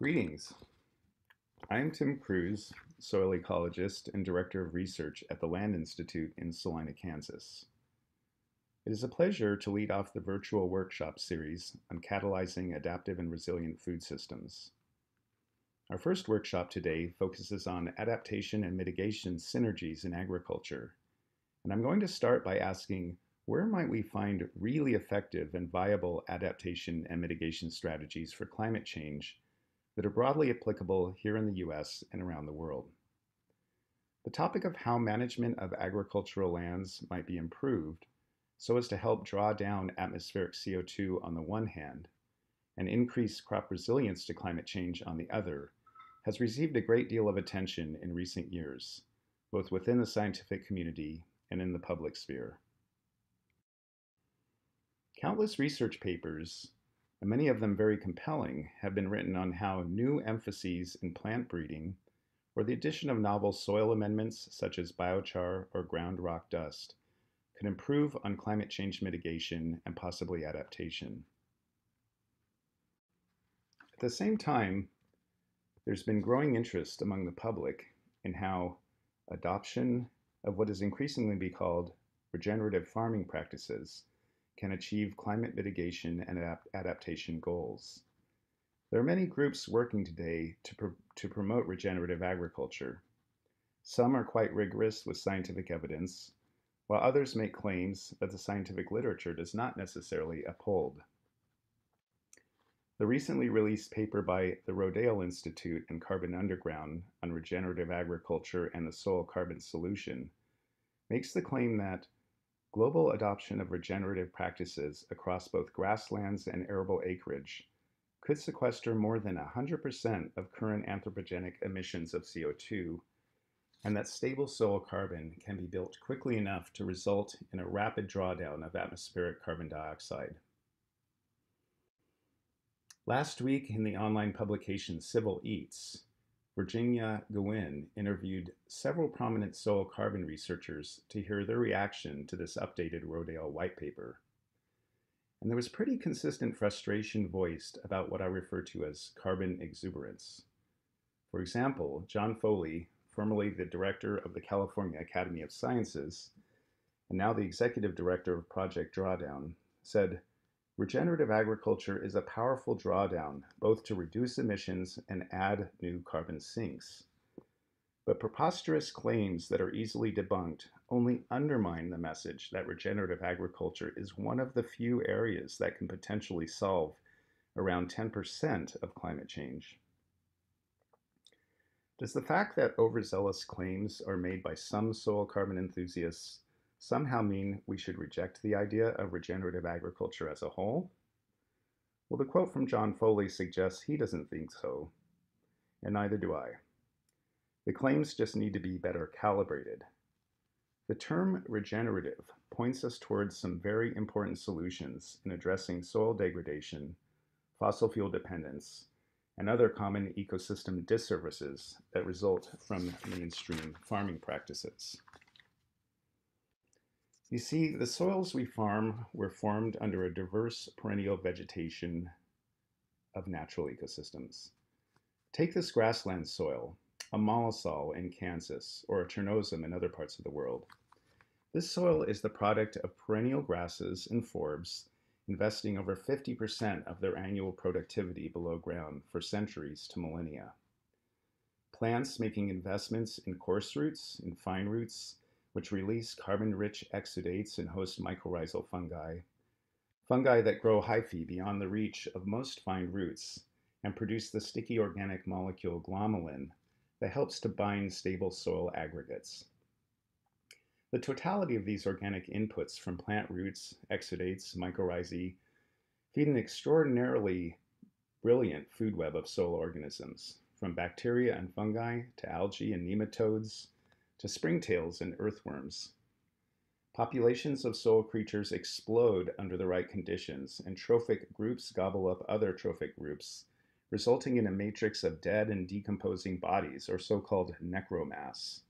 Greetings. I am Tim Crews, soil ecologist and director of research at the Land Institute in Salina, Kansas. It is a pleasure to lead off the virtual workshop series on catalyzing adaptive and resilient food systems. Our first workshop today focuses on adaptation and mitigation synergies in agriculture. And I'm going to start by asking, where might we find really effective and viable adaptation and mitigation strategies for climate change that are broadly applicable here in the US and around the world. The topic of how management of agricultural lands might be improved so as to help draw down atmospheric CO2 on the one hand and increase crop resilience to climate change on the other has received a great deal of attention in recent years, both within the scientific community and in the public sphere. Countless research papers and many of them very compelling, have been written on how new emphases in plant breeding or the addition of novel soil amendments such as biochar or ground rock dust could improve on climate change mitigation and possibly adaptation. At the same time, there's been growing interest among the public in how adoption of what is increasingly be called regenerative farming practices can achieve climate mitigation and adapt adaptation goals. There are many groups working today to, pr to promote regenerative agriculture. Some are quite rigorous with scientific evidence, while others make claims that the scientific literature does not necessarily uphold. The recently released paper by the Rodale Institute and Carbon Underground on regenerative agriculture and the soil carbon solution makes the claim that Global adoption of regenerative practices across both grasslands and arable acreage could sequester more than 100% of current anthropogenic emissions of CO2, and that stable soil carbon can be built quickly enough to result in a rapid drawdown of atmospheric carbon dioxide. Last week in the online publication Civil Eats, Virginia Gewin interviewed several prominent soil carbon researchers to hear their reaction to this updated Rodale white paper. And there was pretty consistent frustration voiced about what I refer to as carbon exuberance. For example, John Foley, formerly the director of the California Academy of Sciences, and now the executive director of Project Drawdown, said, Regenerative agriculture is a powerful drawdown, both to reduce emissions and add new carbon sinks. But preposterous claims that are easily debunked only undermine the message that regenerative agriculture is one of the few areas that can potentially solve around 10% of climate change. Does the fact that overzealous claims are made by some soil carbon enthusiasts somehow mean we should reject the idea of regenerative agriculture as a whole? Well, the quote from John Foley suggests he doesn't think so, and neither do I. The claims just need to be better calibrated. The term regenerative points us towards some very important solutions in addressing soil degradation, fossil fuel dependence, and other common ecosystem disservices that result from mainstream farming practices. You see, the soils we farm were formed under a diverse perennial vegetation of natural ecosystems. Take this grassland soil, a mollisol in Kansas, or a Chernozem in other parts of the world. This soil is the product of perennial grasses and forbs investing over 50% of their annual productivity below ground for centuries to millennia. Plants making investments in coarse roots, in fine roots, which release carbon-rich exudates and host mycorrhizal fungi, fungi that grow hyphae beyond the reach of most fine roots and produce the sticky organic molecule glomalin that helps to bind stable soil aggregates. The totality of these organic inputs from plant roots, exudates, mycorrhizae feed an extraordinarily brilliant food web of soil organisms, from bacteria and fungi to algae and nematodes, to springtails and earthworms. Populations of soil creatures explode under the right conditions, and trophic groups gobble up other trophic groups, resulting in a matrix of dead and decomposing bodies, or so-called necromass.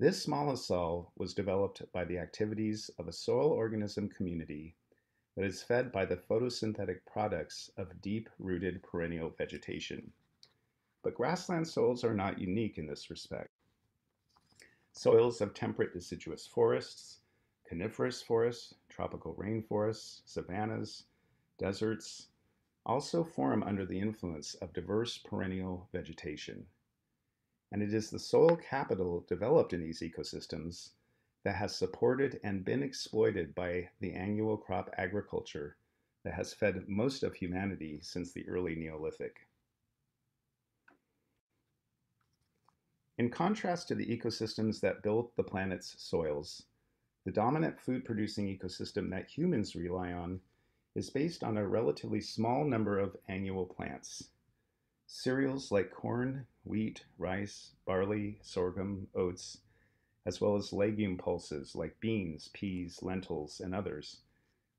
This mollisol was developed by the activities of a soil organism community that is fed by the photosynthetic products of deep-rooted perennial vegetation. But grassland soils are not unique in this respect. Soils of temperate deciduous forests, coniferous forests, tropical rainforests, savannas, deserts, also form under the influence of diverse perennial vegetation. And it is the soil capital developed in these ecosystems that has supported and been exploited by the annual crop agriculture that has fed most of humanity since the early Neolithic. In contrast to the ecosystems that built the planet's soils, the dominant food producing ecosystem that humans rely on is based on a relatively small number of annual plants. Cereals like corn, wheat, rice, barley, sorghum, oats, as well as legume pulses like beans, peas, lentils, and others,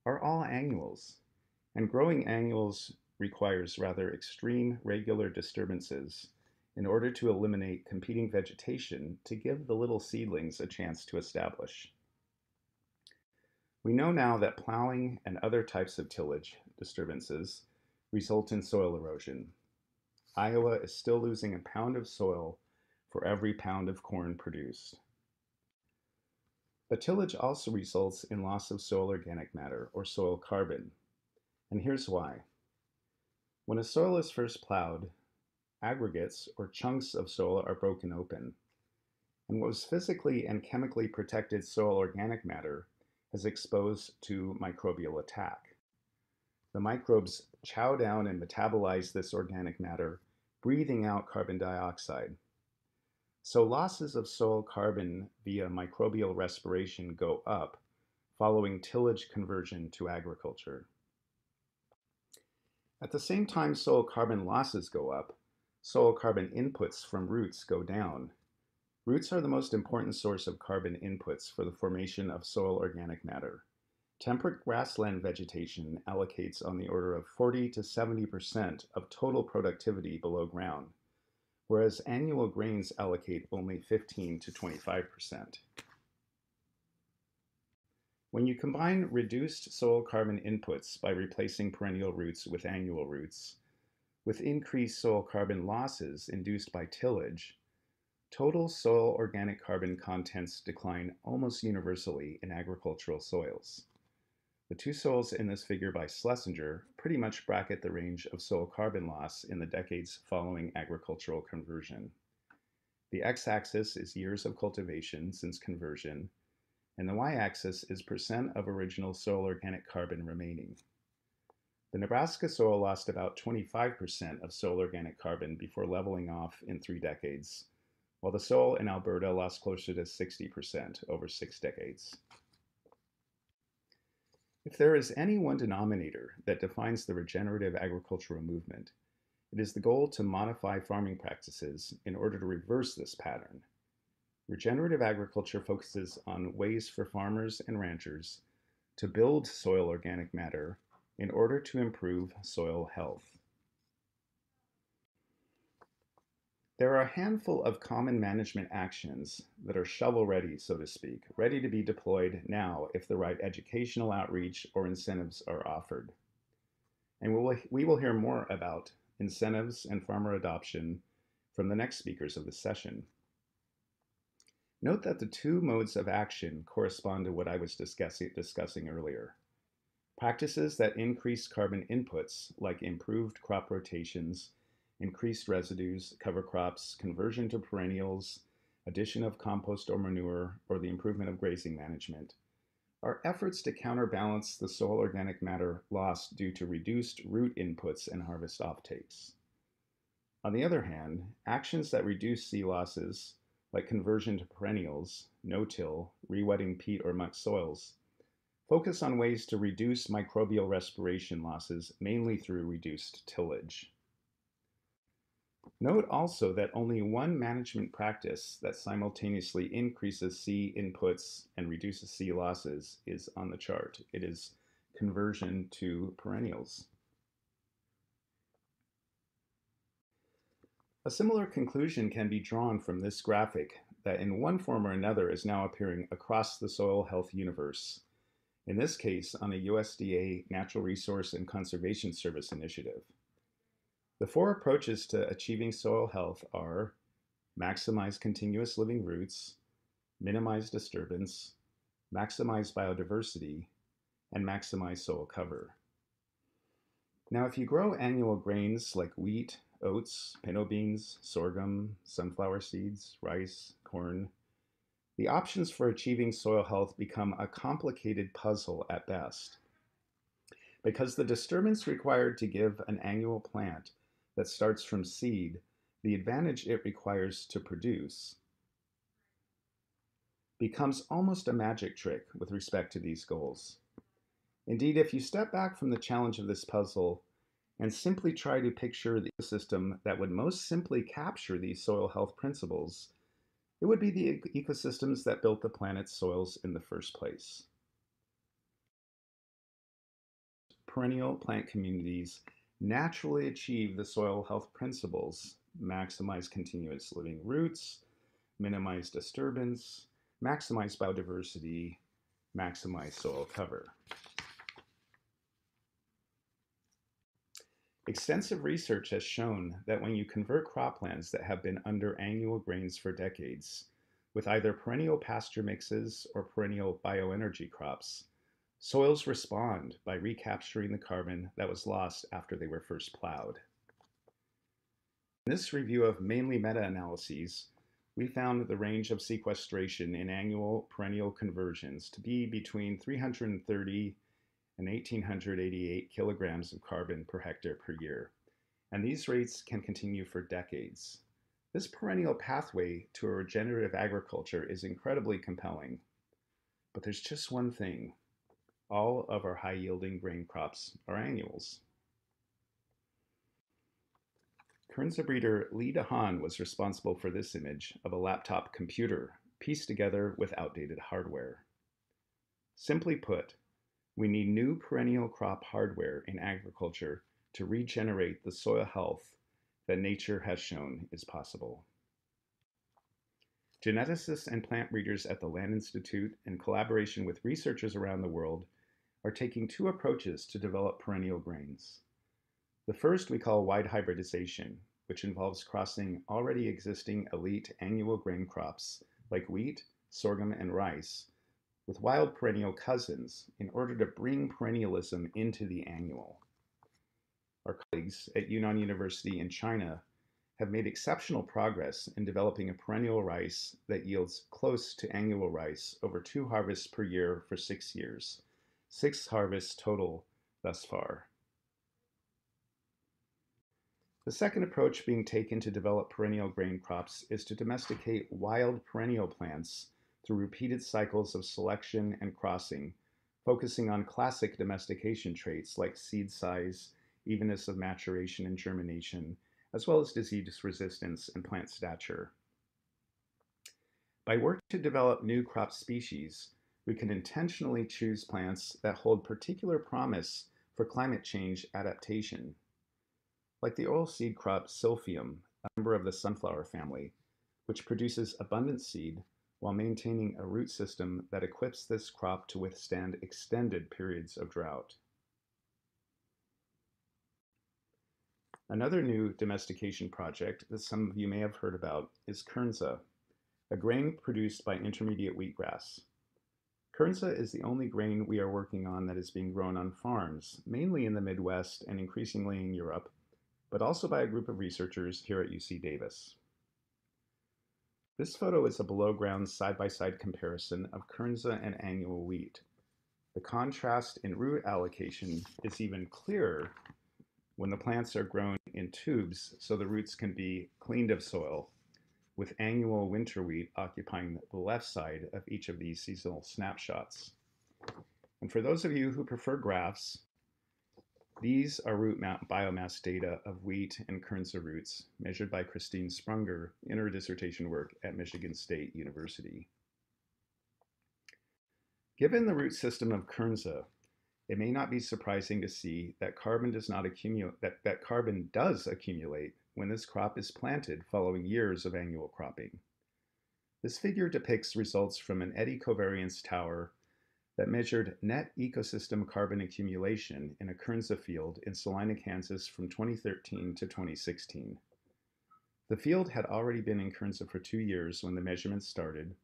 are all annuals, and growing annuals requires rather extreme regular disturbances in order to eliminate competing vegetation to give the little seedlings a chance to establish. We know now that plowing and other types of tillage disturbances result in soil erosion. Iowa is still losing a pound of soil for every pound of corn produced. But tillage also results in loss of soil organic matter or soil carbon. And here's why. When a soil is first plowed, aggregates or chunks of soil are broken open. And what was physically and chemically protected soil organic matter is exposed to microbial attack. The microbes chow down and metabolize this organic matter, breathing out carbon dioxide. So losses of soil carbon via microbial respiration go up following tillage conversion to agriculture. At the same time soil carbon losses go up, soil carbon inputs from roots go down. Roots are the most important source of carbon inputs for the formation of soil organic matter. Temperate grassland vegetation allocates on the order of 40 to 70% of total productivity below ground whereas annual grains allocate only 15 to 25%. When you combine reduced soil carbon inputs by replacing perennial roots with annual roots, with increased soil carbon losses induced by tillage, total soil organic carbon contents decline almost universally in agricultural soils. The two soils in this figure by Schlesinger pretty much bracket the range of soil carbon loss in the decades following agricultural conversion. The x-axis is years of cultivation since conversion, and the y-axis is percent of original soil organic carbon remaining. The Nebraska soil lost about 25% of soil organic carbon before leveling off in three decades, while the soil in Alberta lost closer to 60% over six decades. If there is any one denominator that defines the regenerative agricultural movement, it is the goal to modify farming practices in order to reverse this pattern. Regenerative agriculture focuses on ways for farmers and ranchers to build soil organic matter in order to improve soil health. There are a handful of common management actions that are shovel ready, so to speak, ready to be deployed now if the right educational outreach or incentives are offered. And we will, we will hear more about incentives and farmer adoption from the next speakers of the session. Note that the two modes of action correspond to what I was discussing, discussing earlier. Practices that increase carbon inputs, like improved crop rotations increased residues, cover crops, conversion to perennials, addition of compost or manure, or the improvement of grazing management, are efforts to counterbalance the soil organic matter lost due to reduced root inputs and harvest offtakes. On the other hand, actions that reduce C losses, like conversion to perennials, no-till, rewetting peat or muck soils, focus on ways to reduce microbial respiration losses mainly through reduced tillage. Note also that only one management practice that simultaneously increases C inputs and reduces C losses is on the chart. It is conversion to perennials. A similar conclusion can be drawn from this graphic that in one form or another is now appearing across the soil health universe, in this case on a USDA Natural Resource and Conservation Service initiative. The four approaches to achieving soil health are maximize continuous living roots, minimize disturbance, maximize biodiversity, and maximize soil cover. Now, if you grow annual grains like wheat, oats, pinto beans, sorghum, sunflower seeds, rice, corn, the options for achieving soil health become a complicated puzzle at best. Because the disturbance required to give an annual plant that starts from seed the advantage it requires to produce becomes almost a magic trick with respect to these goals. Indeed, if you step back from the challenge of this puzzle and simply try to picture the ecosystem that would most simply capture these soil health principles, it would be the ecosystems that built the planet's soils in the first place. Perennial plant communities naturally achieve the soil health principles, maximize continuous living roots, minimize disturbance, maximize biodiversity, maximize soil cover. Extensive research has shown that when you convert croplands that have been under annual grains for decades, with either perennial pasture mixes or perennial bioenergy crops, soils respond by recapturing the carbon that was lost after they were first plowed. In this review of mainly meta-analyses, we found the range of sequestration in annual perennial conversions to be between 330 and 1,888 kilograms of carbon per hectare per year, and these rates can continue for decades. This perennial pathway to a regenerative agriculture is incredibly compelling. But there's just one thing. All of our high-yielding grain crops are annuals. Kernza breeder Lee DeHaan was responsible for this image of a laptop computer pieced together with outdated hardware. Simply put, we need new perennial crop hardware in agriculture to regenerate the soil health that nature has shown is possible. Geneticists and plant breeders at the Land Institute, in collaboration with researchers around the world, are taking two approaches to develop perennial grains. The first we call wide hybridization, which involves crossing already existing elite annual grain crops like wheat, sorghum, and rice with wild perennial cousins in order to bring perennialism into the annual. Our colleagues at Yunnan University in China have made exceptional progress in developing a perennial rice that yields close to annual rice over two harvests per year for six years, six harvests total thus far. The second approach being taken to develop perennial grain crops is to domesticate wild perennial plants through repeated cycles of selection and crossing, focusing on classic domestication traits like seed size, evenness of maturation and germination, as well as disease resistance and plant stature. By working to develop new crop species, we can intentionally choose plants that hold particular promise for climate change adaptation. Like the oilseed crop Silphium, a member of the sunflower family, which produces abundant seed while maintaining a root system that equips this crop to withstand extended periods of drought. Another new domestication project that some of you may have heard about is Kernza, a grain produced by intermediate wheatgrass. Kernza is the only grain we are working on that is being grown on farms, mainly in the Midwest and increasingly in Europe, but also by a group of researchers here at UC Davis. This photo is a below-ground side-by-side comparison of Kernza and annual wheat. The contrast in root allocation is even clearer when the plants are grown in tubes so the roots can be cleaned of soil, with annual winter wheat occupying the left side of each of these seasonal snapshots. And for those of you who prefer graphs, these are root biomass data of wheat and Kernza roots measured by Christine Sprunger in her dissertation work at Michigan State University. Given the root system of Kernza, it may not be surprising to see that carbon does not accumulate that, that carbon does accumulate when this crop is planted following years of annual cropping. This figure depicts results from an eddy covariance tower that measured net ecosystem carbon accumulation in a Kernza field in Salina, Kansas from 2013 to 2016. The field had already been in Kernza for two years when the measurements started,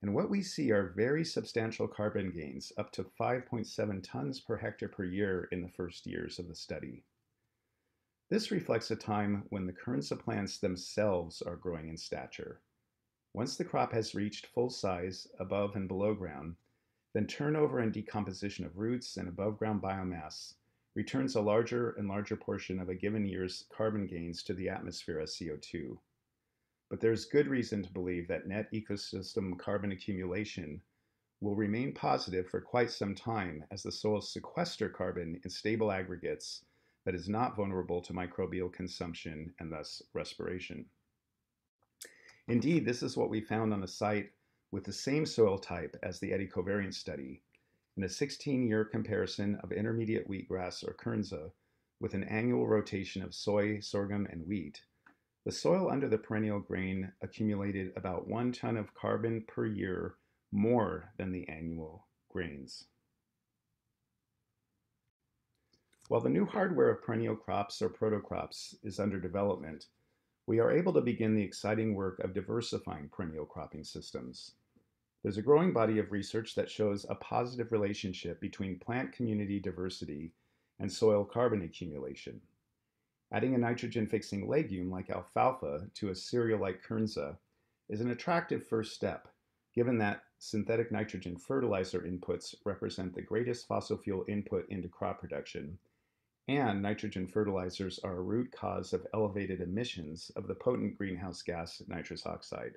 and what we see are very substantial carbon gains, up to 5.7 tons per hectare per year in the first years of the study. This reflects a time when the Kernza plants themselves are growing in stature. Once the crop has reached full size above and below ground, then turnover and decomposition of roots and above ground biomass returns a larger and larger portion of a given year's carbon gains to the atmosphere as CO2. But there's good reason to believe that net ecosystem carbon accumulation will remain positive for quite some time as the soils sequester carbon in stable aggregates that is not vulnerable to microbial consumption and thus respiration. Indeed, this is what we found on a site with the same soil type as the eddy covariance study in a 16-year comparison of intermediate wheatgrass or kernza with an annual rotation of soy, sorghum, and wheat. The soil under the perennial grain accumulated about one ton of carbon per year more than the annual grains. While the new hardware of perennial crops or protocrops is under development, we are able to begin the exciting work of diversifying perennial cropping systems. There's a growing body of research that shows a positive relationship between plant community diversity and soil carbon accumulation. Adding a nitrogen fixing legume like alfalfa to a cereal like kernza is an attractive first step, given that synthetic nitrogen fertilizer inputs represent the greatest fossil fuel input into crop production and nitrogen fertilizers are a root cause of elevated emissions of the potent greenhouse gas nitrous oxide.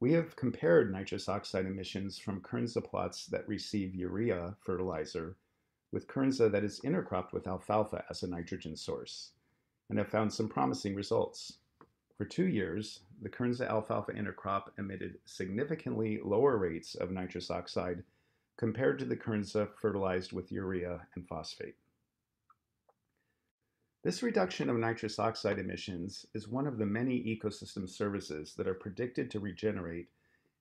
We have compared nitrous oxide emissions from Kernza plots that receive urea fertilizer with Kernza that is intercropped with alfalfa as a nitrogen source, and have found some promising results. For two years, the Kernza alfalfa intercrop emitted significantly lower rates of nitrous oxide compared to the Kernza fertilized with urea and phosphate. This reduction of nitrous oxide emissions is one of the many ecosystem services that are predicted to regenerate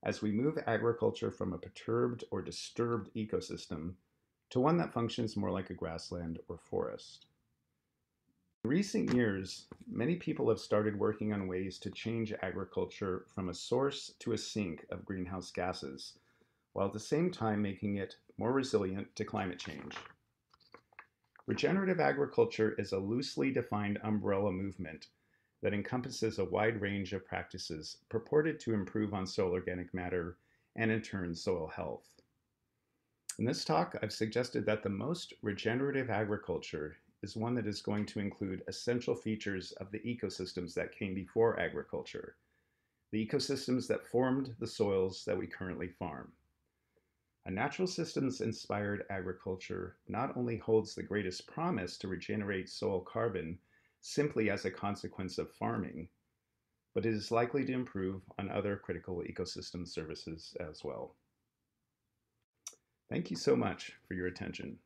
as we move agriculture from a perturbed or disturbed ecosystem to one that functions more like a grassland or forest. In recent years, many people have started working on ways to change agriculture from a source to a sink of greenhouse gases while at the same time making it more resilient to climate change. Regenerative agriculture is a loosely defined umbrella movement that encompasses a wide range of practices purported to improve on soil organic matter and in turn soil health. In this talk, I've suggested that the most regenerative agriculture is one that is going to include essential features of the ecosystems that came before agriculture, the ecosystems that formed the soils that we currently farm. A natural systems inspired agriculture not only holds the greatest promise to regenerate soil carbon simply as a consequence of farming, but it is likely to improve on other critical ecosystem services as well. Thank you so much for your attention.